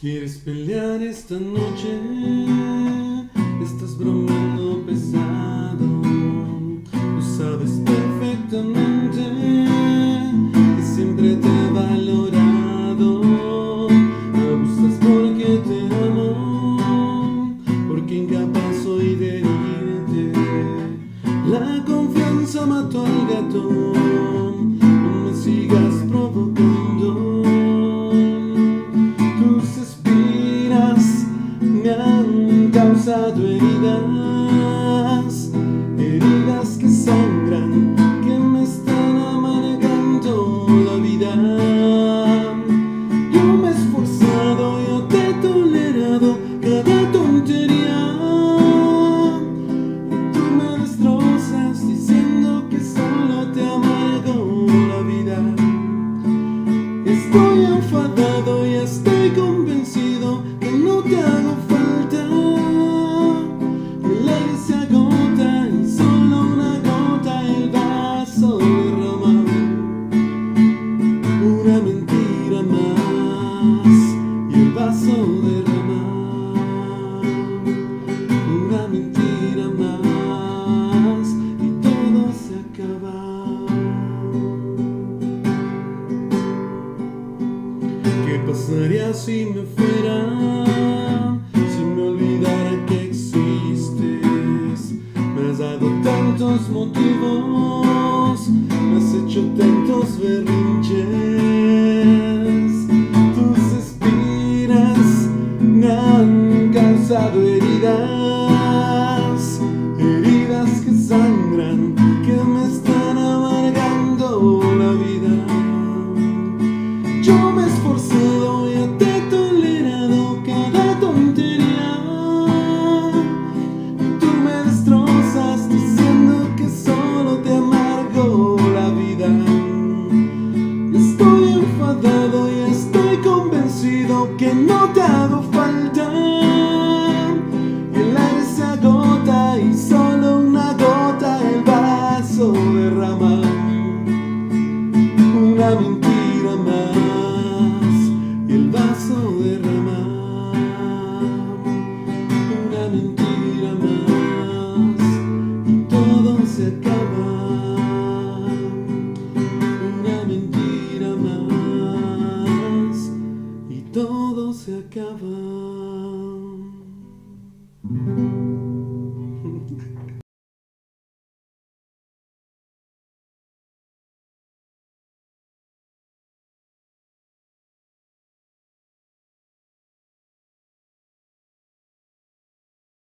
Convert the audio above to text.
¿Quieres pelear esta noche? Estás bromeando pesado. Tú sabes perfectamente que siempre te he valorado. Abusas porque te amo, porque incapaz soy de herirte. La confianza mató al gato. No me sigas heridas, ¿Qué pasaría si me fuera? Si me olvidara que existes. Me has dado tantos motivos, me has hecho tantos berrinches. Tus espinas me han causado heridas, heridas que sangran, que me están. esforçou